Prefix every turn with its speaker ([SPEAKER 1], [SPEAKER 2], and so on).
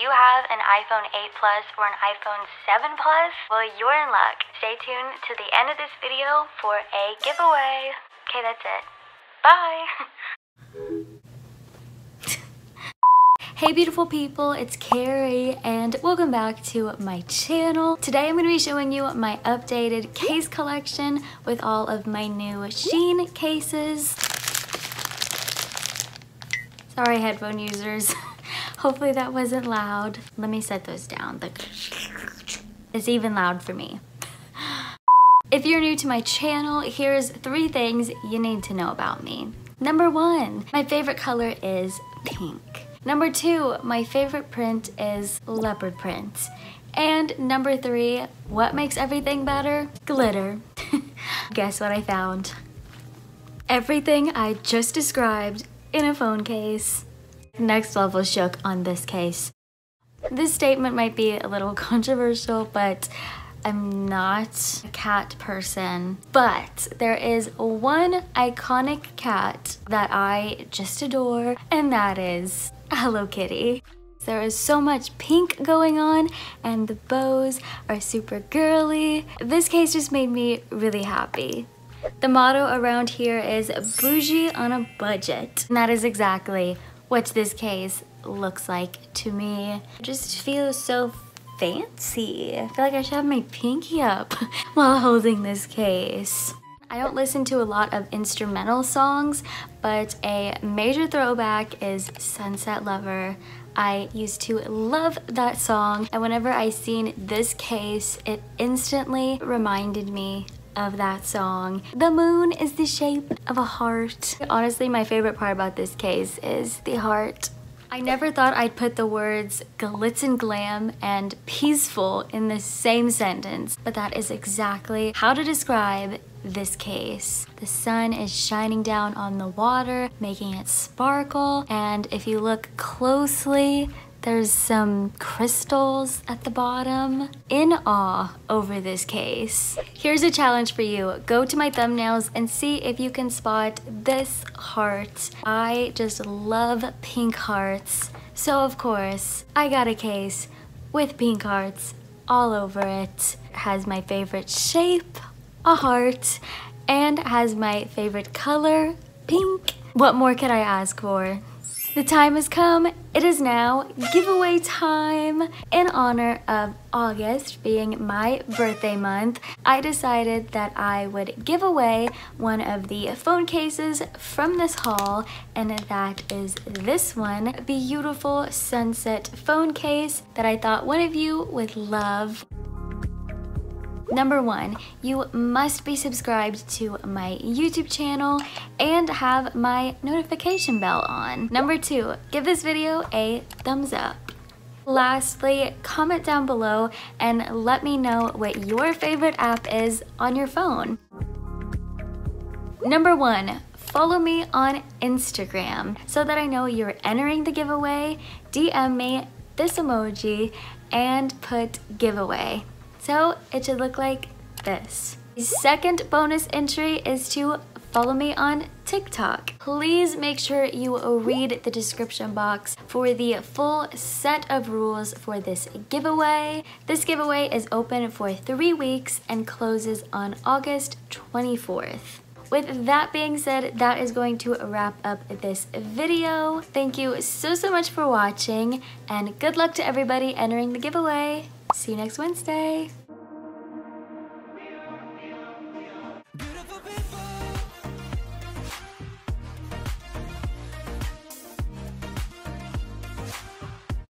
[SPEAKER 1] you have an iPhone 8 Plus or an iPhone 7 Plus, well, you're in luck. Stay tuned to the end of this video for a giveaway. Okay, that's it. Bye. Hey beautiful people, it's Kari and welcome back to my channel. Today I'm going to be showing you my updated case collection with all of my new Shein cases. Sorry headphone users. Hopefully that wasn't loud. Let me set those down. The it's even loud for me. If you're new to my channel, here's three things you need to know about me. Number one, my favorite color is pink. Number two, my favorite print is leopard print. And number three, what makes everything better? Glitter. Guess what I found? Everything I just described in a phone case. Next level shook on this case. This statement might be a little controversial, but I'm not a cat person, but there is one iconic cat that I just adore, and that is Hello Kitty. There is so much pink going on and the bows are super girly. This case just made me really happy. The motto around here is bougie on a budget. And that is exactly what this case looks like to me. It just feels so fancy. I feel like I should have my pinky up while holding this case. I don't listen to a lot of instrumental songs, but a major throwback is Sunset Lover. I used to love that song, and whenever I seen this case, it instantly reminded me of that song. The moon is the shape of a heart. Honestly, my favorite part about this case is the heart. I never thought I'd put the words glitz and glam and peaceful in the same sentence, but that is exactly how to describe this case. The sun is shining down on the water, making it sparkle, and if you look closely, there's some crystals at the bottom. In awe over this case. Here's a challenge for you. Go to my thumbnails and see if you can spot this heart. I just love pink hearts. So of course, I got a case with pink hearts all over it. it has my favorite shape a heart, and has my favorite color, pink. What more could I ask for? The time has come. It is now giveaway time. In honor of August being my birthday month, I decided that I would give away one of the phone cases from this haul, and that is this one, beautiful sunset phone case that I thought one of you would love. Number one, you must be subscribed to my YouTube channel and have my notification bell on. Number two, give this video a thumbs up. Lastly, comment down below and let me know what your favorite app is on your phone. Number one, follow me on Instagram so that I know you're entering the giveaway, DM me this emoji, and put giveaway. So it should look like this. The second bonus entry is to follow me on TikTok. Please make sure you read the description box for the full set of rules for this giveaway. This giveaway is open for three weeks and closes on August 24th. With that being said, that is going to wrap up this video. Thank you so, so much for watching and good luck to everybody entering the giveaway. See you next Wednesday.